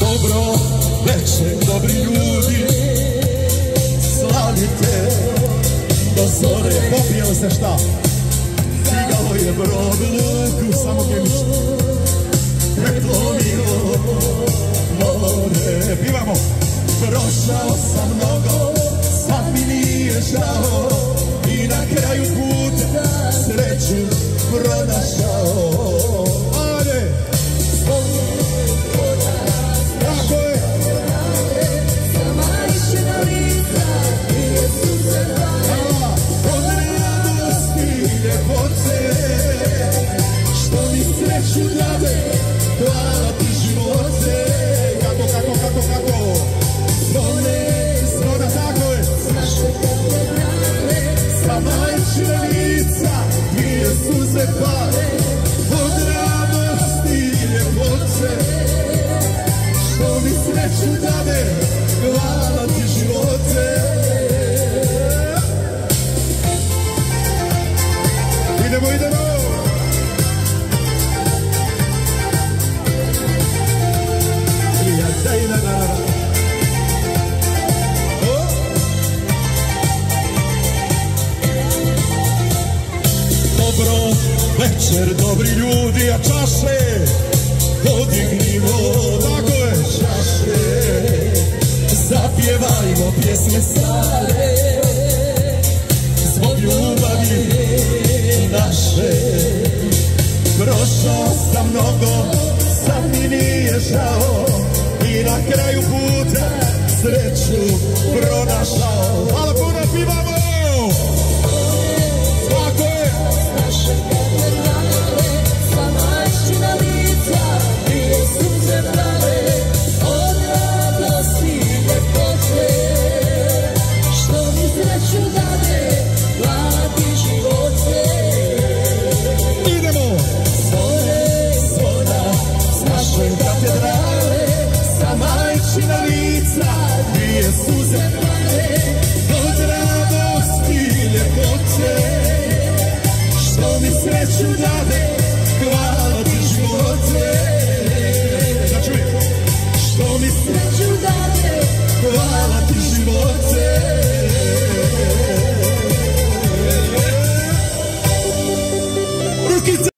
Dobro večer, dobri ljudi, slavite do zore. Popijao se šta? Cigalo je brod luku, samo kemično. Pretlomio more. Pivamo! Prošao sam mnogo, sad mi nije žao i na kraju puta dade, hvala ti živote. Kako, kako, kako, kako? Zvone, zvona, tako je! Sa majčine lica dvije suze pale od radosti i ljepote što sreću dade hvala ti živote idemo, idemo Dobro večer, dobri ljudi, a čaše podignimo, tako je čaše. Zapjevajmo pjesme stare, zbog ljubavi naše. Prošao sam mnogo, sad mi nije žao i na kraju puta sreću pronašao. Hvala puno, pivamo! Da katedrale Sa majčina lica dvije suze prave Od radosti ljepoće Što mi sreću dade hvala ti živote znači, Što mi sreću